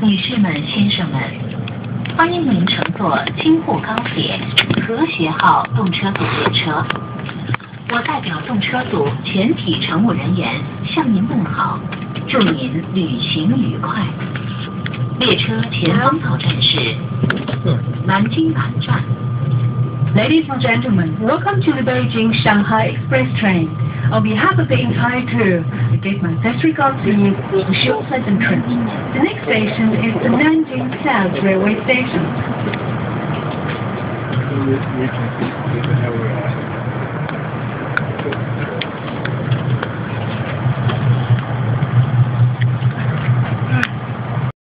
女士们、先生们，欢迎您乘坐京沪高铁和谐号动车组列车。我代表动车组全体乘务人员向您问好，祝您旅行愉快。列车前方到站是南京南站。Ladies and gentlemen, welcome to the Beijing Shanghai Express train. On behalf of the entire crew, I give my best regards to you. You a pleasant trip. The next station is the Nanjing South Railway Station.